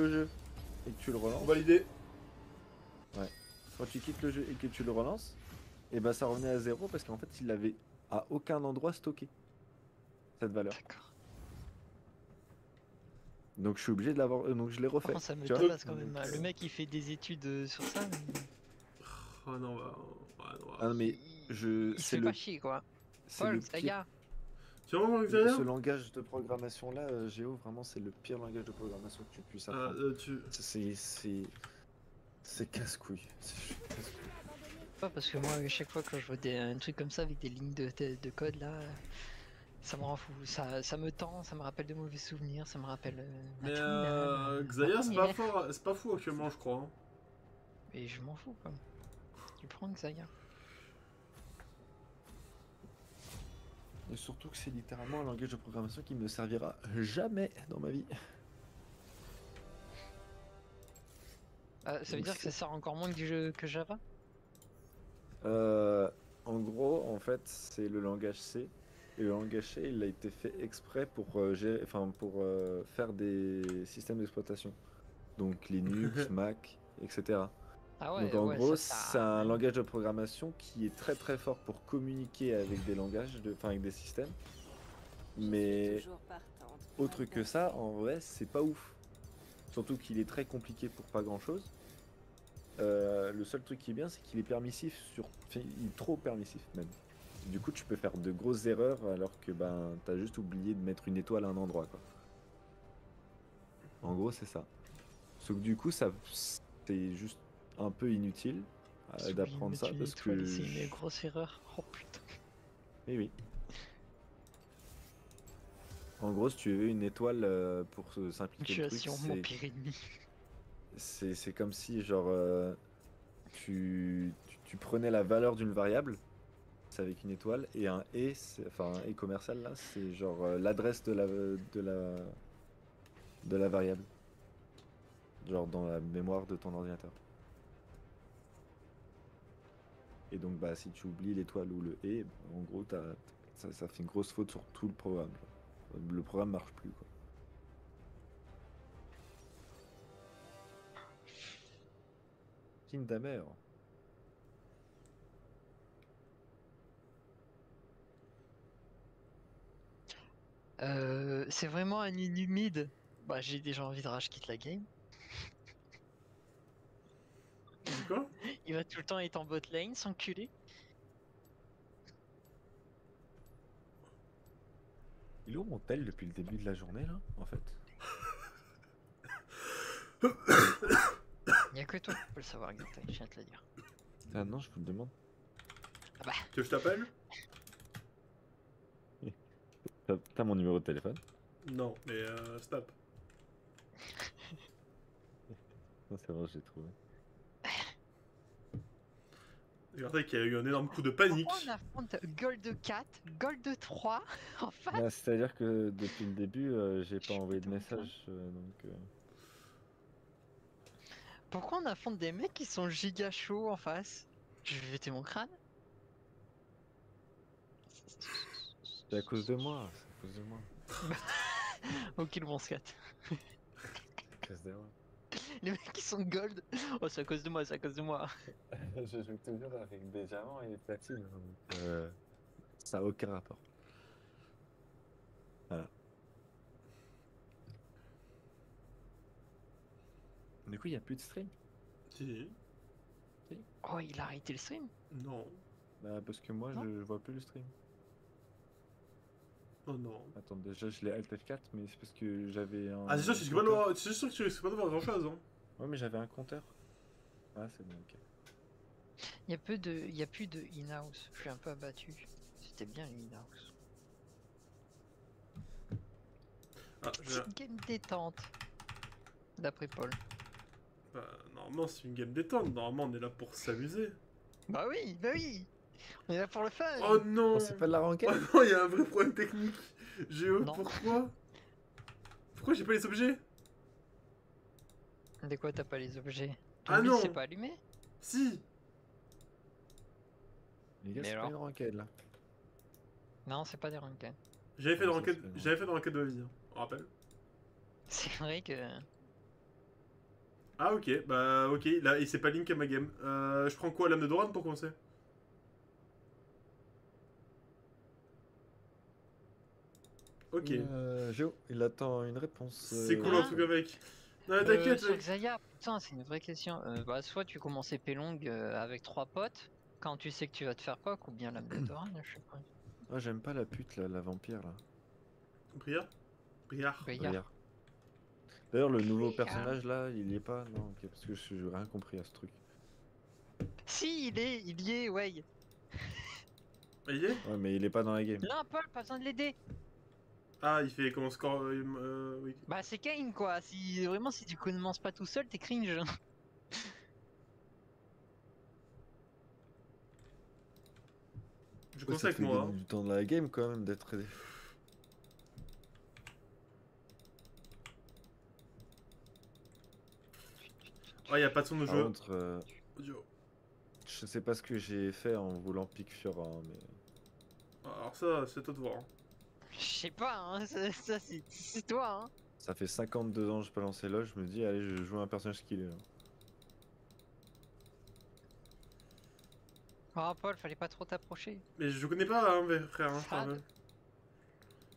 le jeu et que tu le relances, Validé. quand tu quittes le jeu et que tu le relances, et ben ça revenait à zéro parce qu'en fait il l'avait à aucun endroit stocké cette valeur. D'accord. Donc je suis obligé de l'avoir, euh, donc je l'ai refait. Oh, ça me tu vois. tabasse quand même. hein. Le mec il fait des études euh, sur ça. mais Oh non, bah, ouais, non, Ah non, mais je, il se c'est fait le, pas chier quoi. c'est Paul, le ça ce langage de programmation là, euh, Géo, vraiment c'est le pire langage de programmation que tu puisses Ah, apprendre. euh, tu... C'est, c'est, c'est casse-couille. Casse-couille. Pas parce que moi, à chaque fois que je vois des, un truc comme ça avec des lignes de, de, de code là, ça me rend fou. Ça, ça me tend, ça me rappelle de mauvais souvenirs, ça me rappelle. euh, ma Mais euh, euh, c'est pas, fort, c'est pas fou actuellement, je crois. hein. Et je m'en fous quoi. Tu prends Xaya. Et surtout que c'est littéralement un langage de programmation qui me servira jamais dans ma vie. Ah, ça veut Donc dire que ça sert encore moins que, du jeu, que Java? Euh, en gros, en fait, c'est le langage C. Et le langage C, il a été fait exprès pour, euh, gérer- enfin, pour euh, faire des systèmes d'exploitation. Donc Linux, Mac, etc. Ah ouais, Donc en ouais, gros, ça, ça- c'est un langage de programmation qui est très très fort pour communiquer avec des langages, de- enfin avec des systèmes. Mais autre que ça, en vrai, c'est pas ouf. Surtout qu'il est très compliqué pour pas grand chose. le seul truc qui est bien, c'est qu'il est permissif sur. enfin, il est trop permissif même. Du coup, tu peux faire de grosses erreurs alors que ben t'as juste oublié de mettre une étoile à un endroit quoi. En gros, c'est ça. Sauf que du coup, ça c'est juste un peu inutile euh, d'apprendre ça parce que. C'est une grosse erreur. Oh putain. Oui, oui. En gros, si tu veux une étoile euh, pour se simplifier le truc, c'est- c'est comme si genre euh, tu, tu, tu prenais la valeur d'une variable, c'est avec une étoile, et un et, c'est- enfin un et commercial là, c'est genre euh, l'adresse de la de la de la variable, genre dans la mémoire de ton ordinateur. Et donc bah si tu oublies l'étoile ou le et, en gros ça, fait une grosse faute sur tout le programme. Le programme marche plus quoi. Mère. Euh, c'est vraiment un inhumide. Bah, j'ai déjà envie de rage quitte la game. Quoi Il va tout le temps être en bot lane, s'enculer. Il est où mon tel depuis le début de la journée là, en fait Il y a que toi qui peux le savoir, Gata, je viens de te le dire. Ah non, je vous le demande. Ah bah, Tu veux que je t'appelle T'as mon numéro de téléphone Non, mais euh, stop. Non, c'est bon, j'ai trouvé. Regardez qu'il y a eu un énorme coup de panique. pourquoi on affronte Gold 4, Gold 3 en face Bah, C'est-à-dire que depuis le début, euh, j'ai pas envoyé de message, euh, donc... euh, Pourquoi on affronte des mecs qui sont giga chauds en face? Je vais jeter mon crâne? C'est à cause de moi, c'est à cause de moi. Ok, le bon scat. C'est à cause de moi. Les mecs qui sont gold Oh, c'est à cause de moi, c'est à cause de moi. je joue toujours avec des diamants et des platines, donc... euh, ça a aucun rapport. Voilà. Du coup, il n'y a plus de stream? Si. Oh, il a arrêté le stream? Non. Bah, parce que moi, Non. je vois plus le stream. Oh non. Attends, déjà, je l'ai Alt F4, mais c'est parce que j'avais un... Ah, c'est sûr, pas c'est sûr que tu risques pas de voir grand chose. Hein. Ouais, mais j'avais un compteur. Ah, c'est bon, ok. Il y a peu de, il y a plus de in-house. Je suis un peu abattu. C'était bien le in-house. Ah, je... Petite game détente. D'après Paul. bah, normalement, c'est une game détente. Normalement, on est là pour s'amuser. Bah oui, bah oui. On est là pour le fun. Oh non Oh, c'est pas de la Oh non, il y a un vrai problème technique. Géo, Non. pourquoi? Pourquoi j'ai pas les objets? De quoi t'as pas les objets? Ton Ah non. c'est pas allumé? Si Les gars, Mais c'est pas une ranked, là. Non, c'est pas des ranked. J'avais fait Ouais, bien. j'avais fait dans l'enquête de ma vie, hein. on rappelle. C'est vrai que Ah ok, bah ok, là, et c'est pas Link à ma game. Euh, je prends quoi, l'âme de Doran pour commencer Ok. Euh, Géo, il attend une réponse. C'est euh, cool en tout cas mec. Non mais t'inquiète, Euh, putain, c'est une vraie question. Euh, bah, soit tu commences épée longue euh, avec trois potes, quand tu sais que tu vas te faire coq, ou bien la de Doran, je sais pas. Ah, j'aime pas la pute, là, la vampire, là. Briard? Briard. Briard. D'ailleurs, le nouveau Briard. personnage, là, il y est pas Non, ok, parce que je j'ai rien compris à ce truc. Si, il est, il y est, ouais. Il y est? Ouais, mais il est pas dans la game. Non, Paul, pas besoin de l'aider. Ah, il fait comment score euh, euh, oui. Bah, c'est Kane, quoi. Si vraiment, si tu commences pas tout seul, t'es cringe. Je Ouais, avec fait moi. hein. du temps dans la game, quand même, d'être aidé. Ah, y a pas de son de Par jeu. contre, euh, Audio. je sais pas ce que j'ai fait en voulant pique Fiora, hein, mais... Alors ça, c'est à toi de voir. Je sais pas, hein. Ça, ça, c'est toi, hein. Ça fait 52 ans que je pas lancé LoL, je me dis, allez, je joue un personnage qui est là. Ah, Paul, fallait pas trop t'approcher. Mais je connais pas, hein, mes frères. Hein, quand Fad. même.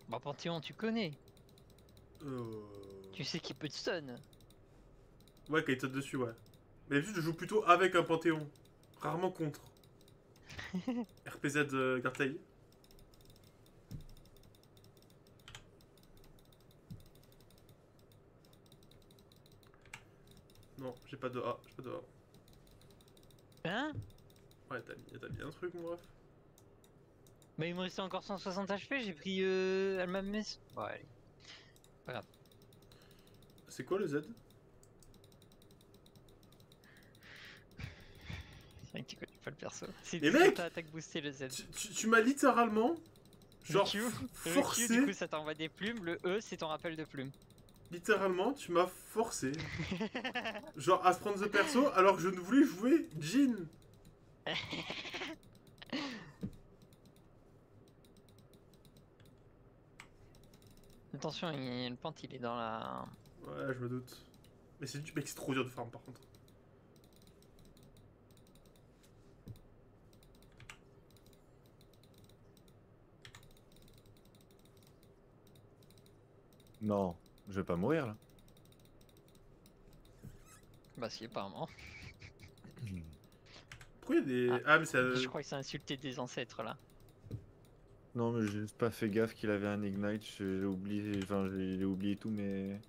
Bah, Panthéon, tu connais. Euh... Tu sais qu'il peut te stun. Ouais, quand il dessus, ouais. Mais d'habitude, je joue plutôt avec un Panthéon. Rarement contre. RPZ euh, Gartail. Non, j'ai pas de A, j'ai pas de A. Hein? Ouais, t'as mis, mis un truc, mon ref. Bah, il me restait encore 160 HP, j'ai pris euh, Alma Mess. Bon, allez. C'est quoi le Z? C'est vrai que tu connais pas le perso. C'est mec ta attaque boostée, le Z. Tu, tu- tu m'as littéralement, genre, le Q, f- le Q, forcé, du coup, ça t'envoie des plumes. Le E, c'est ton rappel de plumes. Littéralement, tu m'as forcé, genre, à se prendre ce perso alors que je ne voulais jouer Jin. Attention, il- le pente, il est dans la. Ouais, je me doute. Mais c'est du mec, c'est trop dur de farm par contre. Non, je vais pas mourir, là. Bah, si, apparemment. Pourquoi il y a des. Ah, Ah, mais c'est. euh, Je crois que c'est insulté des ancêtres là. Non, mais j'ai juste pas fait gaffe qu'il avait un Ignite, j'ai oublié, enfin, j'ai j'ai oublié tout, mais...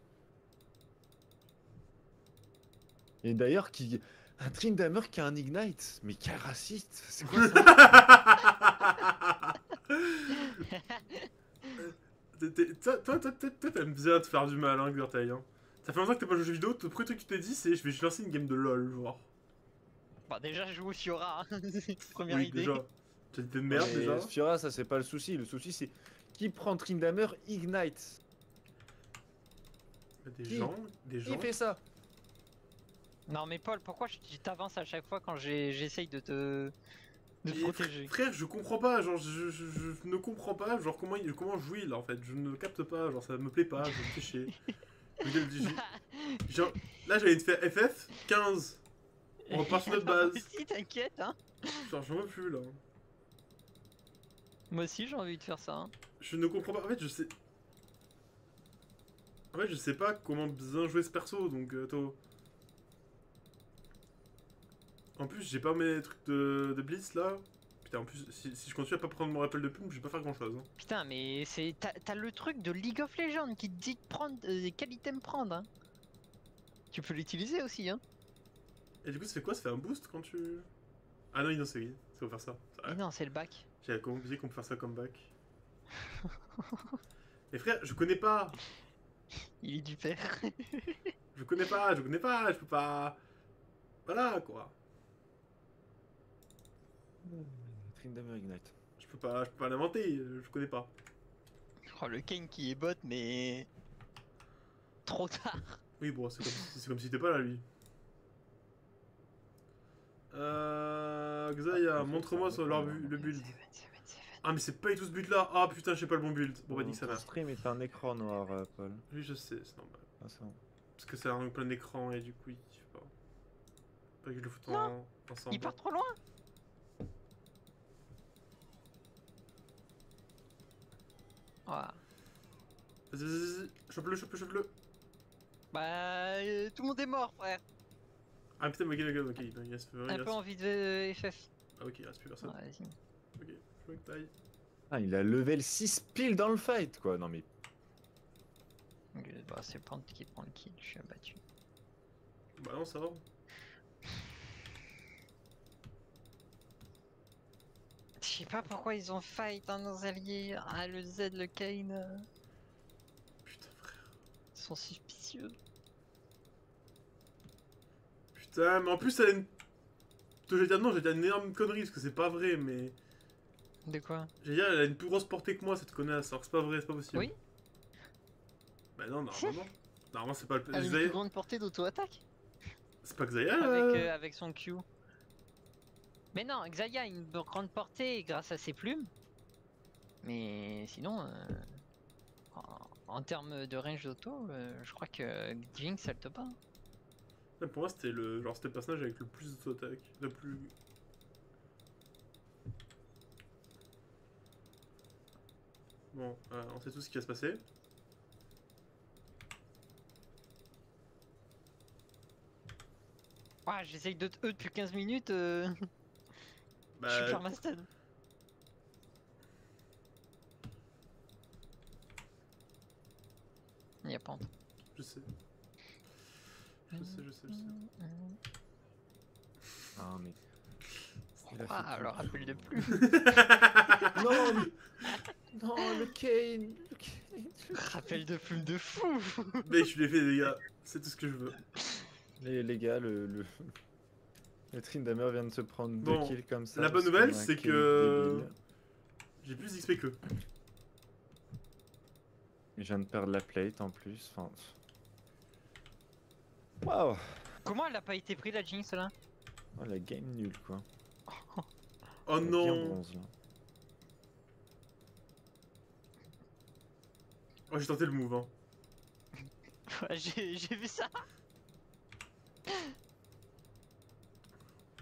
Et d'ailleurs, qui... un Trindamer qui a un Ignite Mais quel raciste C'est quoi ça T'es- t'es- Toi, toi, toi, t'aimes bien te faire du mal, hein, Gurtail. Hein. Ça fait longtemps que t'as pas joué aux jeux vidéo, le premier truc que tu t'es dit, c'est je vais lancer une game de LoL, genre. Bah, déjà, je joue au Fiora. hein. Première oui, idée. déjà. T'as dit de merde Mais déjà. Fiora, ça c'est pas le souci, le souci c'est... Qui prend Trindamer Ignite a Des Qui gens, des gens. Qui fait ça? Non, mais Paul, pourquoi je- tu t'avances à chaque fois quand j'essaye de te. De protéger Frère, je comprends pas, genre, je, je- je ne comprends pas, genre, comment, comment jouer là en fait. Je ne capte pas, genre, ça me plaît pas, je me fais chier. Genre, là, j'allais te faire FF 15. On repart sur notre base. Si, t'inquiète, hein. Genre, j'en veux plus là. Moi aussi, j'ai envie de faire ça. hein. Je ne comprends pas. En fait, je sais. En fait, je sais pas comment bien jouer ce perso, donc euh, attends. En plus, j'ai pas mes trucs de, de blitz là. Putain, en plus, si, si je continue à pas prendre mon rappel de plume, je vais pas faire grand chose. Hein. Putain, mais c'est t'as le truc de League of Legends qui te dit de prendre euh, quel item prendre. Hein. Tu peux l'utiliser aussi, hein. Et du coup, ça fait quoi? Ça fait un boost quand tu. Ah non, non, c'est faut faire ça. C'est Mais vrai. non, c'est le bac. J'avais oublié qu'on peut faire ça comme back. Mais frère, je connais pas Il est du père. Je connais pas, je connais pas, je peux pas. Voilà quoi. Trindamer Ignite. Je peux pas, je peux pas l'inventer, je connais pas. oh, le Kane qui est bot, mais. Trop tard. Oui, bon, c'est comme, si- c'est comme si t'étais pas là, lui. Euh. Xaya, Ah, montre-moi le build. Seven, seven, seven. Ah, mais c'est pas du tout ce but là. Ah putain, j'ai pas le bon build. Bon, bah, nique ça Ton va. stream est un écran noir, euh, Paul. Oui, je sais, c'est normal. Ah, c'est bon. Parce que c'est un plein écran et du coup, il je sais pas. Pas que je le foute en, ensemble. Il part trop loin Voilà. Vas-y, vas-y, vas-y, chope-le, chope-le, chope-le. Bah, euh, tout le monde est mort, frère. Ah putain, ok, ok, ok, il reste, Un peu envie de FF. Ah ok, il reste plus personne. Ouais, vas-y. Ok, je veux que t'ailles. Ah, il a level 6 pile dans le fight, quoi. Non, mais Bah, c'est Pant qui prend le kill, je suis abattu. Bah non, ça va. Je sais pas pourquoi ils ont fight hein, nos alliés. Ah, le Z, le Kane. Putain, frère. Ils sont suspicieux. Putain, mais en plus, elle a une. Je vais dire non, j'ai dit une énorme connerie parce que c'est pas vrai, mais. De quoi? J'ai dire, elle a une plus grosse portée que moi, cette connasse, alors que c'est pas vrai, c'est pas possible. Oui. Bah non, normalement. Normalement, c'est pas le. Avec une Xayah- plus grande portée d'auto-attaque C'est pas Xayah avec, euh, euh, avec son Q. Mais non, Xayah a une grande portée grâce à ses plumes. Mais sinon, euh, en, en termes de range d'auto, euh, je crois que Jinx elle te pas. Ouais, Pour moi, c'était le genre c'était le personnage avec le plus d'auto-attaque. Le plus. Bon, euh, on sait tout ce qui va se passer. Ouais, j'essaye de E depuis 15 minutes, euh, je suis Bah. Il y a pas je sais. Je sais, je sais, je sais. Ah, mais. Ah, le rappel de plus. Non, mais- non, le Kane, le Kane. rappel de plume de fou. Mais je lui ai fait des gars, c'est tout ce que je veux. Les, les gars, le. le... Le Trindamer vient de se prendre Bon, deux kills comme ça. la bonne nouvelle, c'est que-. J'ai plus d'XP que. Je viens de perdre la plate en plus. Enfin. Waouh! Comment elle a pas été pris la Jinx là? Oh, la game nulle quoi. Oh non bronze, là. Oh, j'ai tenté le move, hein. Ouais, j'ai vu ça.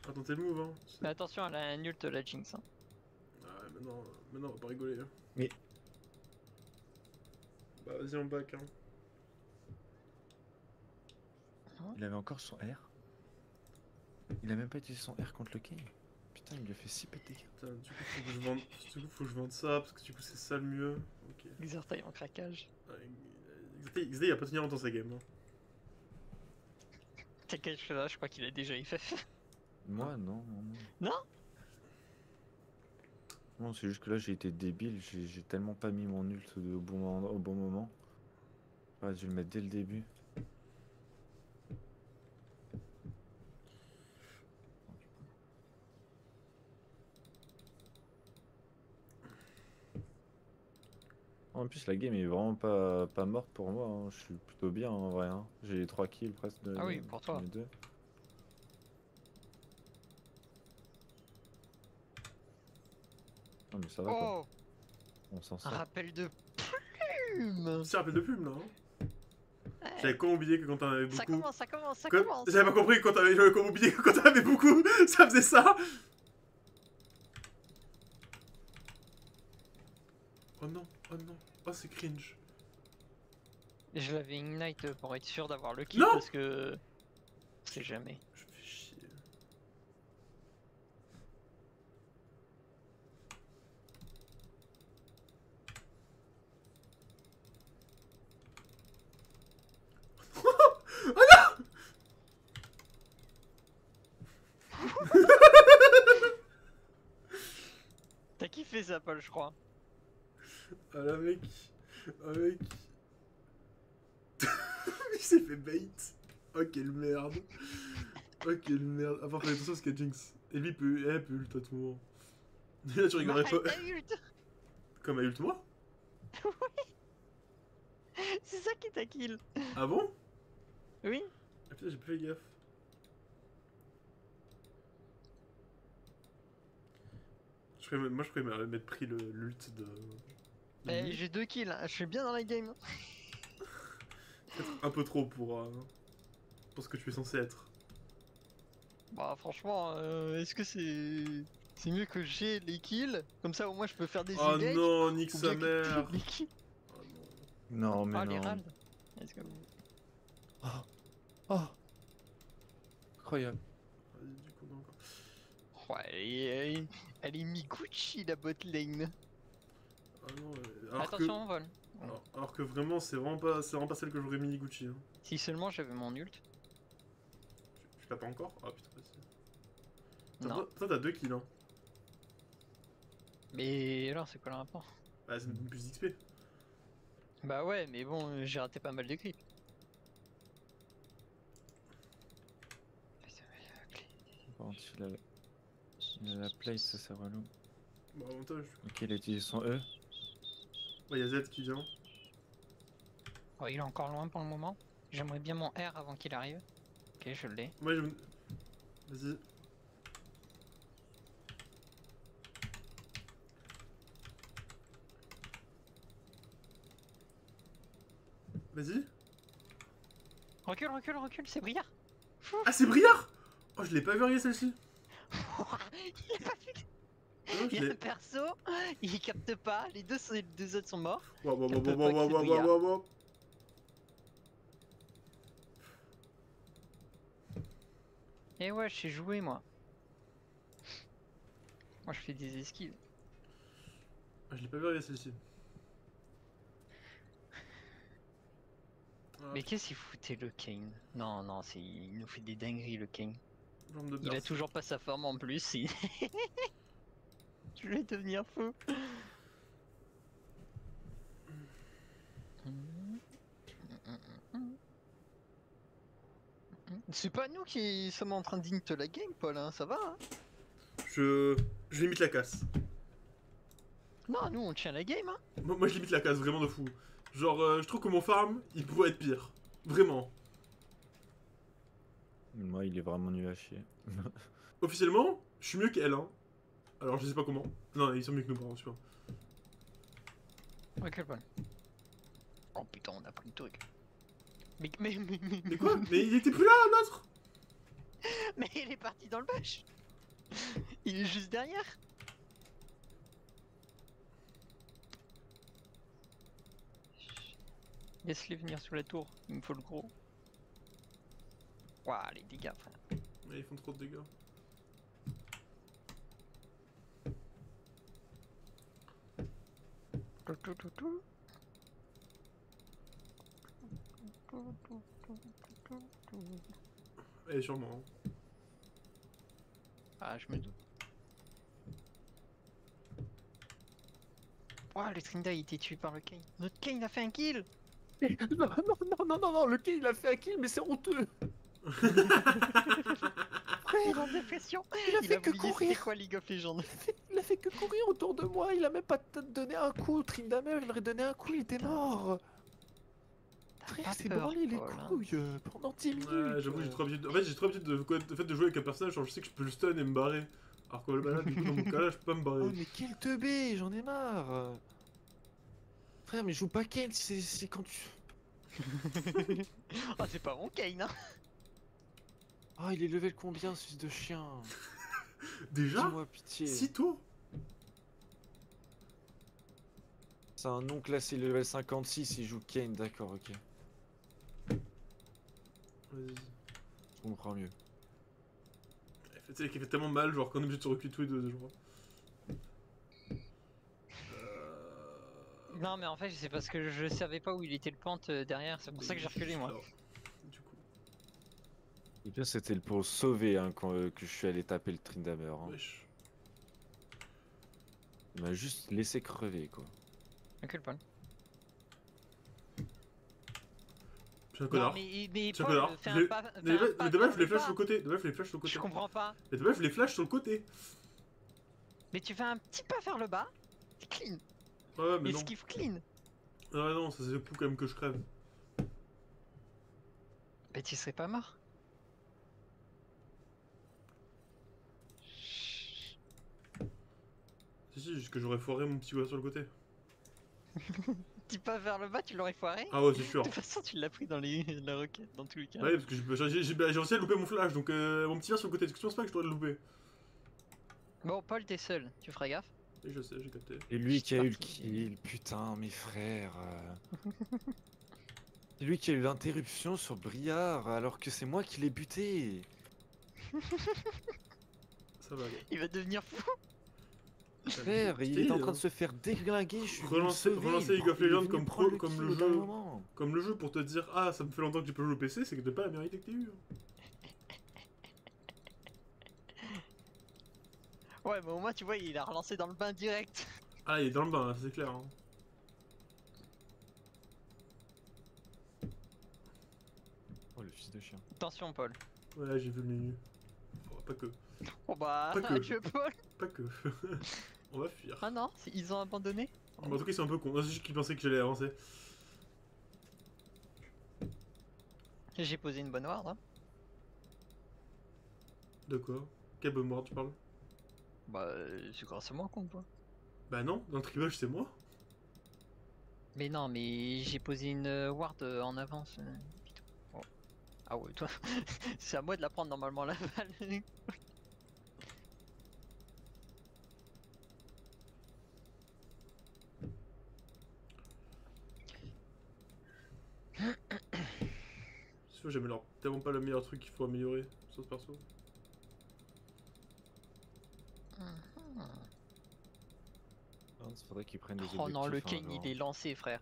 J'ai tenté le move, hein. Mais attention, elle a un ult la Jinx. hein. Ah ouais, maintenant, maintenant, on va pas rigoler. hein. Mais- Bah, vas-y, en back, hein. Il avait encore son R. Il a même pas utilisé son R contre le King. Putain, il lui a fait si dégâts. Putain, du coup, faut que je vende, du coup, faut que je vende ça, parce que du coup, c'est ça le mieux. Ok. Xertail en craquage. Ouais, XD, il va pas tenir longtemps sa game. Hein. T'inquiète, je suis là, je crois qu'il a déjà FF. Moi, non. Non, non. C'est juste que là, j'ai été débile. J'ai tellement pas mis mon ult au bon, moment- au bon moment. J'aurais dû le mettre dès le début. En plus, la game est vraiment pas, pas morte pour moi. hein. Je suis plutôt bien en vrai. hein. J'ai les 3 kills presque. De, Ah oui, pour toi. deux. Mais ça va quoi. Oh On s'en Un sort. rappel de plume C'est un peu de plume, là. Hein. Ouais. J'avais comme oublié que quand t'en avais Ça beaucoup. commence, ça commence, ça Comme- commence J'avais pas compris que quand t'avais. J'avais comme oublié que quand t'en avais beaucoup, ça faisait ça. Oh non, oh non, oh c'est cringe. Je l'avais ignite pour être sûr d'avoir le kill Non parce que... C'est jamais. Je me fais chier. Kiffé ça, Paul, je crois. Ah la mec. Ah mec. Il s'est fait bait. Oh quelle merde. Oh quelle merde. Ah par contre attention parce qu'il y a Jinx. Et lui peut. Elle peut ult à tout moment. Là tu rigolerais Bah, pas. t'as ult Comme elle ult moi C'est ça qui t'a kill Ah bon? Oui Ah putain j'ai pas fait gaffe. Moi je pourrais m'être pris le l'ult de. de Eh. J'ai deux kills, hein. je suis bien dans la game. Peut-être un peu trop pour, euh, pour ce que tu es censé être. Bah franchement, euh, est-ce que c'est c'est mieux que j'ai les kills? Comme ça au moins je peux faire des Oh non, nique sa mère les kills. Oh non. Non, mais Ah les non. râles. Let's go. Oh Incroyable. Vas-y, du coup, non, encore. Oh, elle, est, mi-Gucci la bot lane. Ah non, euh, alors Attention que... on vole. Alors, alors que vraiment, c'est vraiment pas, c'est vraiment pas celle que j'aurais mis Gucci. Hein. Si seulement j'avais mon ult. Je, je l'ai pas encore Ah putain, vas-y. T'as- Non. Toi, t'as deux kills, hein. Mais alors c'est quoi le rapport? Bah, c'est plus d'XP. Bah ouais, mais bon, j'ai raté pas mal de. Putain, mais la clé. A, il a la plate, ça c'est relou. Bon, avantage. Ok, il a utilisé son E. Ouais, y'a Z qui vient. Oh, il est encore loin pour le moment. J'aimerais bien mon R avant qu'il arrive. Ok, je l'ai. Moi, je... Vas-y. Vas-y. Recule, recule, recule, c'est Briard Ah, c'est Briard? Oh, je l'ai pas vu arriver celle-ci. Il a pas vu non, Il y a un perso, il capte pas, les deux, sont- les deux autres sont morts. Wow, wow, wow. Et ouais, je sais jouer moi. Moi je fais des esquives. Ah, je l'ai pas vu arriver celle-ci. Mais qu'est-ce qu'il foutait le Kane? Non, non, c'est il nous fait des dingueries le Kane. Jambe de Il a toujours pas sa forme en plus. il- Je vais devenir fou. C'est pas nous qui sommes en train d'inter la game, Paul, hein, ça va hein Je... je limite la casse. Non, nous on tient la game, hein Moi, moi, je limite la casse, vraiment de fou. Genre, euh, je trouve que mon farm, il pourrait être pire. Vraiment. Moi, il est vraiment nul à chier. Officiellement, je suis mieux qu'elle, hein. Alors, je sais pas comment. Non, ils sont mieux que nous, par sûr. Recule, Paul. Oh putain, on a pris le truc. Mais, mais, mais, mais, Mais quoi? Mais il était plus là, l'autre mais il est parti dans le bush Il est juste derrière Laisse-les venir sous la tour, il me faut le gros. Waouh, les dégâts, frère. Mais ils font trop de dégâts. Tout, tout, tout, tout. Et sûrement. hein. Ah, je me doute. Waouh, le Trinda il a été tué par le Kane. Notre Kane a fait un kill non, non, non, non, non, non, le kill, il a fait un kill, mais c'est honteux. Il est en dépression Il a Il fait a que courir. quoi League of Legends Il a fait que courir autour de moi. Il a même pas donné un coup. Trindamer, il aurait donné un coup, il était mort. Frère, c'est branlé les hein. couilles euh, pendant 10 minutes. Ouais, j'avoue, j'ai trop l'habitude. En fait, j'ai trop l'habitude de, de fait de jouer avec un personnage, genre je sais que je peux le stun et me barrer. Alors que là, du coup, dans mon cas là, je peux pas me Oh, barrer. mais quel teubé, j'en ai marre. Frère, mais joue pas Kane, c'est quand tu. Oh, c'est pas mon Kane, hein Oh, il est level combien, ce fils de chien Déjà Dis-moi pitié. Si tôt C'est un non classé level 56, il joue Kane, d'accord, ok. Vas-y. Je comprends mieux. Tu sais, qui fait tellement mal, genre qu'on est obligé de se reculer tous les deux, genre. Euh... Non, mais en fait, c'est parce que je savais pas où il était le pente euh, derrière, c'est pour ça que j'ai reculé, moi. Coup, Le pire, c'était pour le sauver hein, quand, euh, que je suis allé taper le Trindamer. Hein. wesh. Il m'a juste laissé crever, quoi. Recule, Paul. Je suis un Non, connard. mais, mais Je suis un connard. Mais vers je les le flash sur le côté. Je les flash sur le côté. Je comprends pas. Mais dommage, je les flash sur le côté. Mais tu fais un petit pas vers le bas, c'est clean. Ouais, mais non. Esquive clean. Ah ouais, non, ça c'est fou quand même que je crève. Mais tu serais pas mort. Si, juste que j'aurais foiré mon petit gars sur le côté. petit pas vers le bas, tu l'aurais foiré. Ah ouais, c'est sûr. De toute façon, tu l'as pris dans les la roquette, dans tous les cas. Ouais, parce que j'ai- réussi à louper mon flash, donc euh, mon petit vient sur le côté. Est-ce que tu penses pas que je dois le louper? Bon, Paul, t'es seul, tu feras gaffe. Oui, je sais, j'ai capté. Et lui qui a eu le kill, putain, mes frères. euh. C'est lui qui a eu l'interruption sur Briard alors que c'est moi qui l'ai buté. Ça va aller. Il va devenir fou. Frère, il est en train de se faire déglinguer. Je suis Relancer- relancer League of Legends comme le jeu. Comme le jeu pour te dire Ah, ça me fait longtemps que j'ai pas joué au PC, c'est que t'as pas la mérité que t'as eu. Ouais, mais au moins, tu vois, il a relancé dans le bain direct. Ah, il est dans le bain, là, c'est clair. hein. Oh le fils de chien. Attention, Paul. Ouais, j'ai vu le menu. Oh, pas que. Oh bah, Pas que. Paul. Pas que. On va fuir. Ah non, ils ont abandonné. En tout cas, c'est un peu con. C'est juste qu'ils pensaient que j'allais avancer. J'ai posé une bonne ward. Hein. De quoi? Quel bon mort tu parles? Bah, c'est grâce à moi qu'on voit. Bah non, dans le tribage, c'est moi. Mais non, mais j'ai posé une euh, ward euh, en avance. euh. Oh. Ah ouais, toi, c'est à moi de la prendre normalement la balle. j'améliore tellement pas le meilleur truc qu'il faut améliorer sur ce perso. Il faudrait qu'il prenne des Oh non, le objectifs, hein, Kane genre. il est lancé, frère.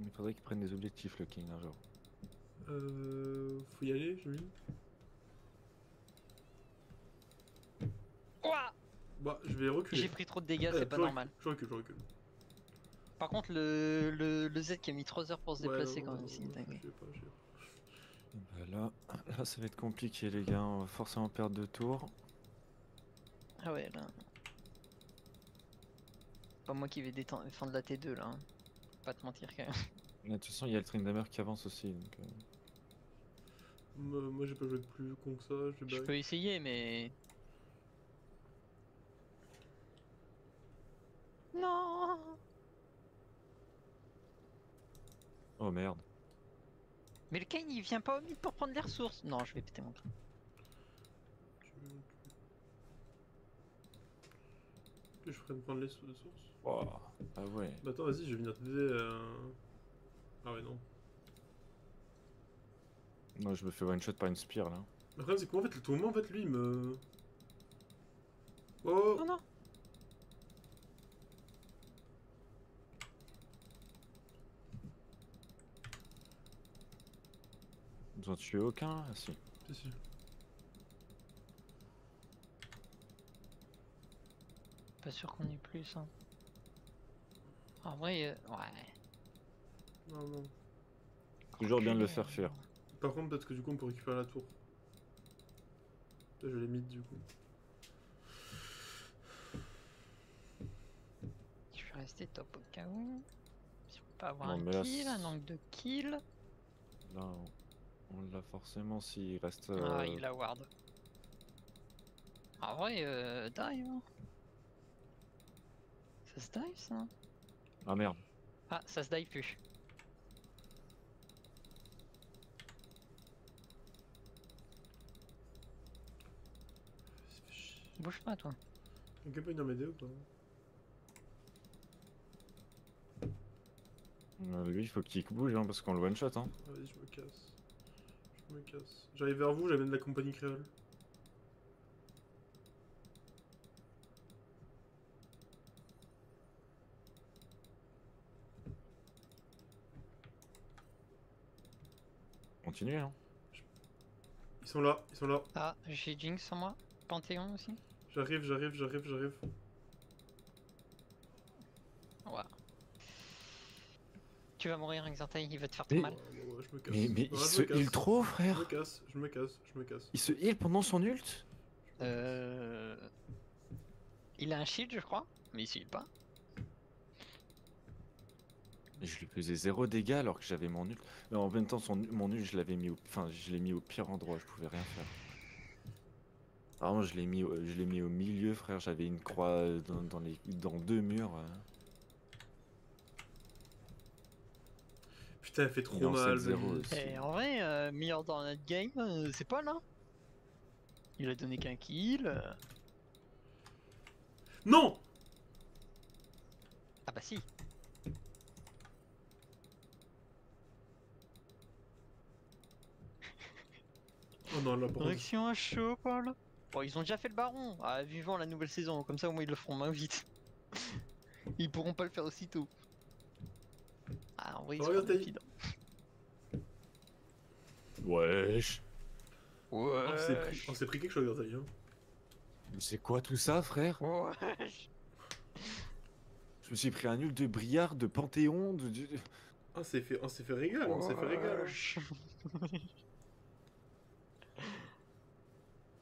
Il faudrait qu'il prenne des objectifs le King un jour. Euh. Faut y aller, j'ai vu. Ouah Bah, je vais reculer. J'ai pris trop de dégâts, c'est pas je recule, normal. Je recule, je recule. Par contre, le, le, le Z qui a mis 3 heures pour se Ouais, déplacer quand même, c'est dingue. Bah là, là, ça va être compliqué les gars, on va forcément perdre deux tours. Ah ouais, là. Pas moi qui vais défendre la T2 là. hein. Pas te mentir quand même. Mais De toute façon, il y a le Tryndamere qui avance aussi. Donc, euh, Moi, j'ai pas joué de plus con que ça, je vais Je back. peux essayer, mais. Non Oh merde. Mais le Kane il vient pas au mid pour prendre les ressources. Non, je vais péter mon veux- Que je ferais me prendre les sou- les sources Oh. Ah ouais. Bah attends, vas-y, je vais venir t'aider. Euh... Ah ouais, non. Moi je me fais one shot par une spire là. Le problème, c'est qu'en fait, le tourment, en fait, lui, il me. Oh Non, non Ils ont tué aucun Ah si. Si, si. Pas sûr qu'on ait plus. Hein. En vrai, euh, ouais. Non, non. Toujours bien de le Reculer, faire euh, faire. Par contre, peut-être que du coup, on peut récupérer la tour. Là, je l'ai mis du coup. Je vais rester top au cas où. Si on peut pas avoir Non, un là, kill, un angle de kill. Là on, l'a forcément s'il reste. Ah, euh, il a ward. En vrai, euh, dive. hein. Ça se dive ça Ah merde. Ah, ça se dive plus. Bouge pas toi. Quelqu'un peut m'aider ou pas Euh, lui il faut qu'il bouge hein, parce qu'on le one shot hein. Ah, Vas-y, je me casse. Je me casse. J'arrive vers vous, j'amène la compagnie créole. Continuez hein. Ils sont là, ils sont là. Ah, j'ai Jinx sur moi. Panthéon aussi. J'arrive, j'arrive, j'arrive, j'arrive. Tu vas mourir, Exartail, il va te faire trop mal. Ouais, ouais, ouais, je me casse. Mais, il je se heal trop Je frère me casse, je me casse, je me casse. Il se heal pendant son ult Euh... Il a un shield, je crois, mais il se heal pas. Je lui faisais zéro dégâts alors que j'avais mon ult. Mais en même temps son, mon ult je l'avais mis au. Enfin je l'ai mis au pire endroit, je pouvais rien faire. Ah non, je l'ai mis, au- je l'ai mis au milieu, frère. J'avais une croix dans, dans les, dans deux murs. euh. Elle fait trop mal. 7-0 Valise. aussi. Et en vrai, euh, meilleur dans notre game, euh, c'est pas là. Il a donné qu'un kill. euh. Non Ah bah si. Oh non, contre. Direction à chaud, Paul. Bon, ils ont déjà fait le baron. Ah, vivant la nouvelle saison. Comme ça, au moins, ils le feront moins vite. ils pourront pas le faire aussitôt. Ah, en vrai, ils Oh, sont regarde, t'as- rapides. Wesh. On s'est pris, on s'est pris quelque chose dans ta vie. Hein. Mais c'est quoi tout ça, frère? Wesh. Je me suis pris un nul de Briard, de Panthéon, de. de- On s'est fait, on s'est fait régal, on s'est fait régal. Wesh.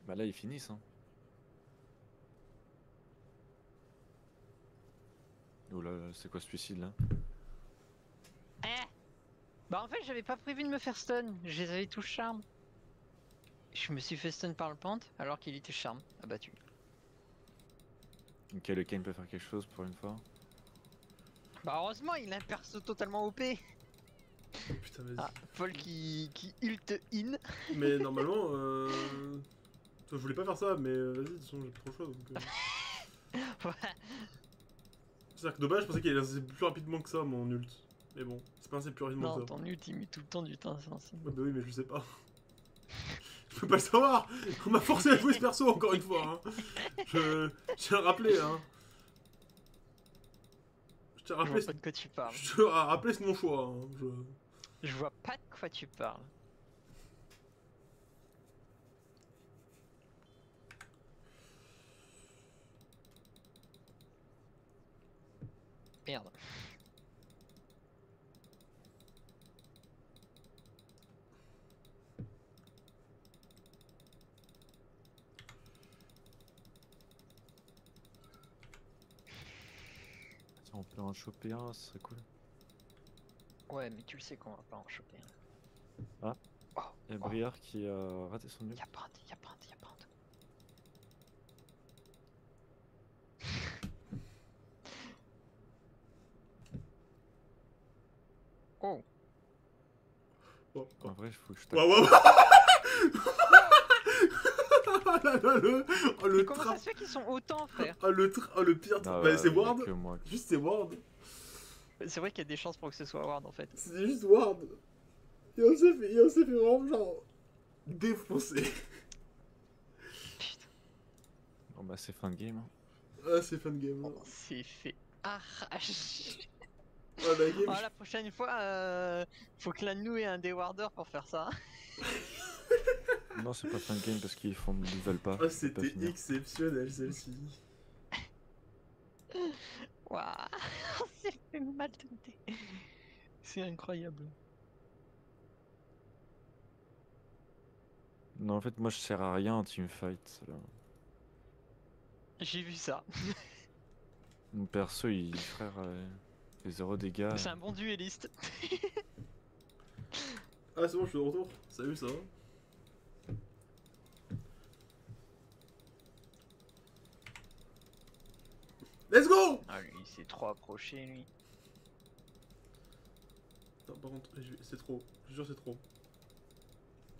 Bah là, ils finissent. Hein. Oh là, là, c'est quoi ce suicide là? Eh Bah en fait j'avais pas prévu de me faire stun, je les avais tous charme. Je me suis fait stun par le pente alors qu'il était charme, abattu. Ok, le Kane peut faire quelque chose pour une fois. Bah heureusement il a un perso totalement OP. Putain, vas-y. Ah, Paul qui, qui ult in. Mais normalement, euh... Je voulais pas faire ça, mais euh, vas-y, de toute façon, j'ai trop choix. Donc, euh. Ouais. C'est-à-dire que dommage, je pensais qu'il allait lancer plus rapidement que ça, mon ult. Mais bon, c'est pas assez plus rapidement non ton ult il met tout le temps du temps, c'est insane. Ouais, bah oui, mais je sais pas. Je peux pas le savoir On m'a forcé à jouer ce perso encore une fois. Hein. Je... je tiens à le rappeler. Hein. Je tiens à Je rappeler, vois pas de quoi tu parles. je tiens à rappeler c'est mon choix. Hein. Je... Je vois pas de quoi tu parles. Merde. On peut en choper un, ce serait cool. Ouais, mais tu le sais qu'on va pas en choper. un. Il y a Oh. Briard qui a raté son nul. Y'a pas de, y'a pas de, y'a pas. Oh, Oh, oh. En vrai, il faut que je tape. Waouh, waouh Ah là là, le, oh, le mais comment ça se fait qu'ils sont autant, frère oh, le, tra- oh, le pire. Ah bah, c'est Ward. que moi qui- Juste c'est Ward. C'est vrai qu'il y a des chances pour que ce soit Ward en fait. C'est juste Ward. Et on s'est fait, on fait vraiment genre défoncer. Putain, Bon bah c'est fin de game. hein. Ah, c'est fin de game. on s'est fait arracher. Ah, la game. Oh, la prochaine fois, euh, faut que l'un de nous ait un déwarder pour faire ça. Non, c'est pas fin de game parce qu'ils font, ils veulent pas. Pas c'était exceptionnel celle-ci. Waouh, on s'est fait mal tenter. C'est incroyable. Non, en fait, moi je sers à rien en teamfight. J'ai vu ça. Mon perso, il frère, euh, fait zéro dégâts. C'est un bon dueliste. Ah, c'est bon, je suis de retour. Salut, ça va? Let's go Ah, lui, il s'est trop approché, lui. Attends, par contre, c'est trop. Je jure, c'est trop.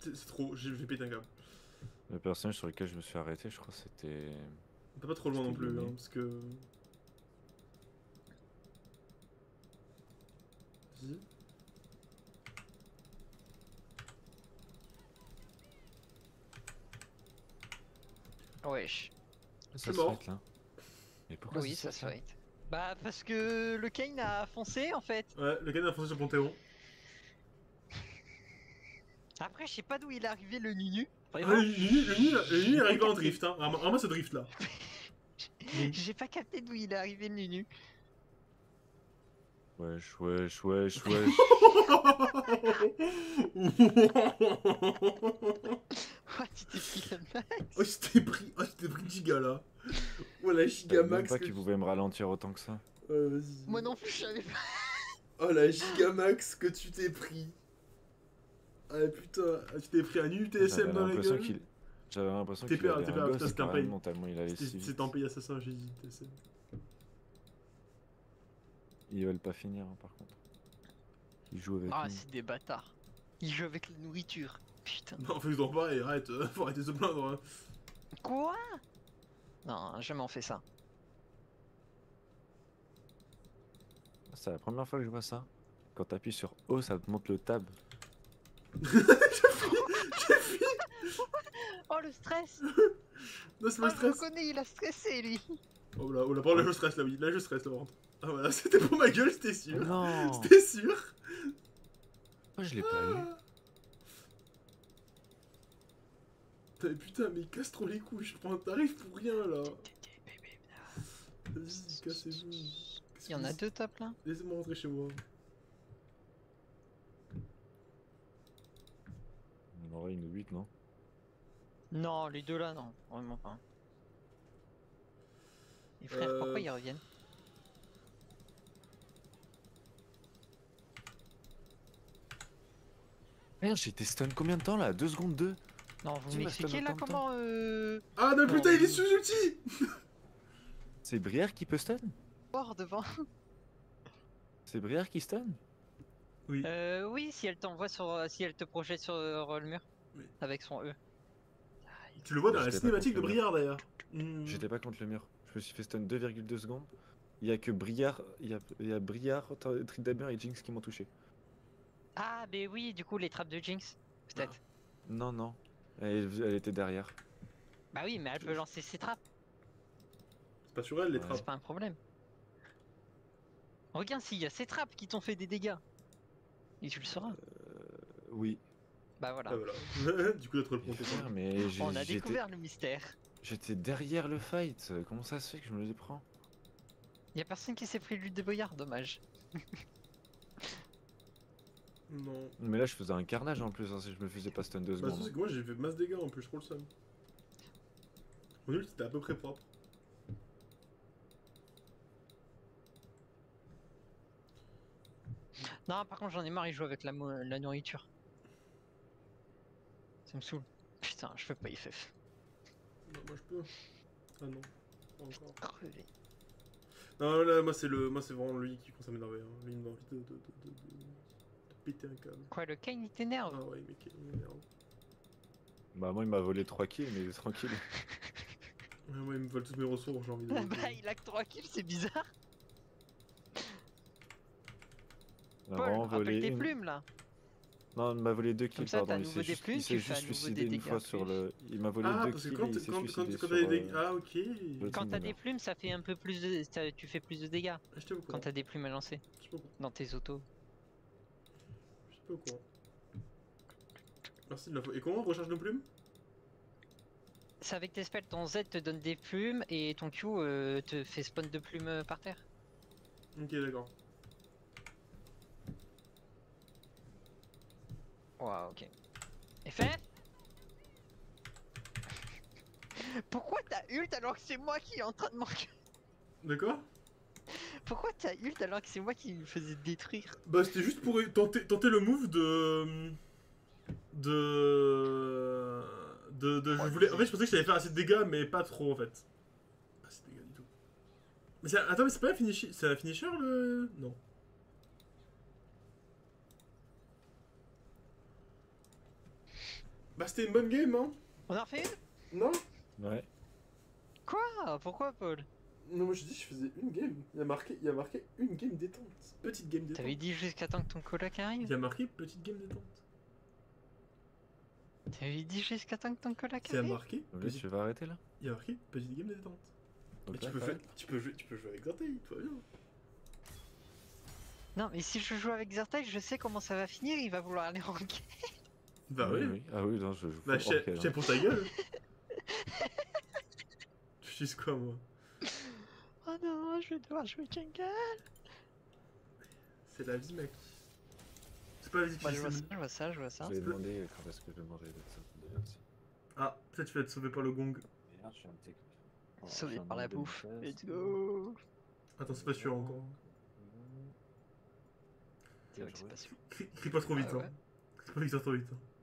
C'est trop, je vais péter un câble. Le personnage sur lequel je me suis arrêté, je crois que c'était. T'es pas trop loin non plus, hein, parce que. Vas-y. Wesh. Ça se mort. là. Et pourquoi Oui, ça se fight. Bah, parce que le Kane a foncé en fait. Ouais, le canard a foncé sur Panthéon. Après, je sais pas d'où il est arrivé le Nunu. Ah, le Nunu le Nunu- le Nunu est arrivé en drift, hein. Vraiment, vraiment, ce drift là. j'ai pas capté d'où il est arrivé le Nunu. Wesh, wesh, wesh, wesh. Oh, tu t'es pris le max. oh, je t'ai pris, oh, je t'ai pris giga là. Oh la Je giga savais même max. pas que qu'il pouvait me ralentir autant que ça. Ouais, vas-y. Moi non plus, je savais pas. Oh la giga max que tu t'es pris. Ah putain, ah, tu t'es pris un UTSM J'avais dans la gueule. qu'il. J'avais l'impression TPA, qu'il TPA, un putain, gosse c'était un carrément, tellement il allait si c'est un pays assassin, j'ai dit. c'est- Ils veulent pas finir hein, par contre. Ils jouent avec Ah, nous. c'est des bâtards. Ils jouent avec la nourriture. Putain. Non, fais donc pas et arrête, euh, faut arrêter de se plaindre. hein. Quoi? Non, jamais on fait ça. C'est la première fois que je vois ça. Quand t'appuies sur O, ça te montre le tab. Oh le stress Non, c'est Oh, pas le je le stress. connais, il a stressé lui Oh là, oh là, par là, je stresse là, oui. Là, je stresse, là, par contre. Ah voilà, c'était pour ma gueule, j'étais sûr. Non J'étais sûr. Moi je l'ai pas eu. Ah. Putain, Putain, mais il casse trop les couilles, je prends un tarif pour rien là. Vas-y, cassez-vous. Il y en a deux top là Laissez-moi rentrer chez moi. On en aurait une 8, non Non, les deux là, non, vraiment pas. Les frères, Euh. pourquoi ils reviennent Merde, j'ai été stun combien de temps là? 2 secondes 2 Non, vous m'expliquez là comment euh... Ah non, Non, putain, il est mais- sous ulti C'est Brière qui peut stun voir devant C'est Brière qui stun Oui. Euh, oui, si elle t'envoie sur, euh, si elle te projette sur euh, le mur Oui. avec son E. Tu le vois dans la cinématique de Briard d'ailleurs. Hmm. J'étais pas contre le mur. Je me suis fait stun 2,2 secondes. Il y a que Briard, il y a, il y a Briard, et Jinx qui m'ont touché. Ah, mais oui, du coup les trappes de Jinx, peut-être. Non, non. Elle, elle était derrière. Bah oui, mais elle peut lancer ses trappes, C'est pas sur elle les Ouais. trappes. c'est pas un problème. Regarde s'il y a ces trappes qui t'ont fait des dégâts. Et tu le sauras. Oui. Bah voilà. Ah voilà. du coup, d'être le. Frère, mais j'ai- On a découvert le mystère. J'étais derrière le fight. Comment ça se fait que je me les prends Y a personne qui s'est pris lutte de boyard, dommage. Non. Mais là, je faisais un carnage en plus. hein, si je me faisais pas stun 2 Bah, secondes. c'est que moi j'ai fait masse dégâts en plus, je trouve le seum. Mon ult c'était à peu près propre. Non, par contre, j'en ai marre, il joue avec la, mo- la nourriture. Ça me saoule. Putain, je peux pas FF. Non, moi je peux. Ah non. Pas encore. Crever. Non, là, moi c'est le, moi c'est vraiment lui qui commence à m'énerver. Hein. Lui il m'a envie de, de, de, de, un câble. Quoi, le Kane il t'énerve Ah ouais, mec, il m'énerve. Bah, moi, il m'a volé 3 kills, mais tranquille. Ouais, moi il me vole tous mes ressources, j'ai envie de. Bah, il a que 3 kills, c'est bizarre. Il m'a Paul, vraiment rappelle volé tes une. plumes là. Non, il m'a volé 2 kills, Comme ça, pardon. Il s'est des juste, plumes, il juste suicidé des une fois dégâts sur le. Il m'a volé Ah, 2 parce que kills quand, et il s'est quand, quand, suicidé quand sur, t'as des dégâts. Ah, ok. Quand t'as des plumes, ça fait un peu plus de. Tu fais plus de dégâts Ah, courant. quand t'as des plumes à lancer courant. dans tes autos. Au courant. Merci de l'info. Et comment on recharge nos plumes? C'est avec tes spells, ton Z te donne des plumes et ton Q euh, te fait spawn de plumes euh, par terre. Ok, d'accord. Waouh, ok. FF Pourquoi t'as ult alors que c'est moi qui est en train de manquer? D'accord Pourquoi t'as ult alors que c'est moi qui me faisais détruire Bah, c'était juste pour tenter, tenter le move de. De. De. de- je voulais... En fait, je pensais que j'allais faire assez de dégâts, mais pas trop en fait. Pas assez de dégâts du tout. Mais c'est... Attends, mais c'est pas un finisher. C'est un finisher le. Non. Bah, c'était une bonne game, hein On en refait une? Non Ouais. Quoi? Pourquoi Paul? Non, moi je dis, je faisais une game. Il y a marqué, il y a marqué une game détente. Petite game détente. T'avais dit jusqu'à temps que ton coloc Il arrive y a marqué petite game détente. T'avais dit jusqu'à temps que ton coloc Il y a arrive marqué. Là, petite- tu vas arrêter là Il y a marqué petite game détente. Donc Mais tu peux, faire- tu, peux jouer, tu peux jouer avec Zertail, tout va bien. Non mais si je joue avec Zertal, je sais comment ça va finir, il va vouloir aller ranker. Bah oui, oui. oui. Ah oui, non, je joue Bah, je sais hein. pour ta gueule. tu dis quoi, moi? Oh non, je vais devoir jouer jungle C'est la vie, mec. C'est pas la vie Moi je vois ça, je vois ça, je vois ça. Je vais demander quand est-ce que je vais manger d'être aussi. Ah, peut-être tu vas être sauvé par le gong. Merde, je suis un petit Oh, Sauvé par la bouffe. Let's go Attends, c'est pas sûr encore. C'est vrai que c'est pas sûr. Crie, pas trop vite, Ah ouais. hein. Crie pas trop vite. hein.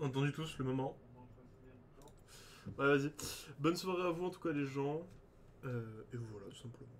Entendu tous le moment. Vas-y. Bonne soirée à vous en tout cas les gens. Euh, et voilà, tout simplement.